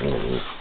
Mm-hmm.